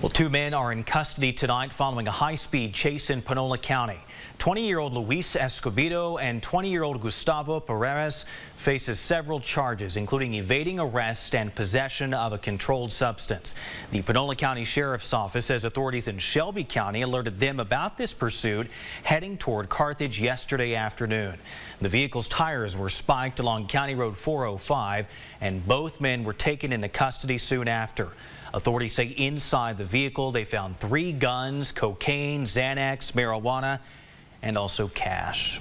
Well, two men are in custody tonight following a high-speed chase in Panola County. 20-year-old Luis Escobedo and 20-year-old Gustavo Perez faces several charges, including evading arrest and possession of a controlled substance. The Panola County Sheriff's Office says authorities in Shelby County alerted them about this pursuit heading toward Carthage yesterday afternoon. The vehicle's tires were spiked along County Road 405, and both men were taken into custody soon after. Authorities say inside the vehicle they found three guns, cocaine, Xanax, marijuana, and also cash.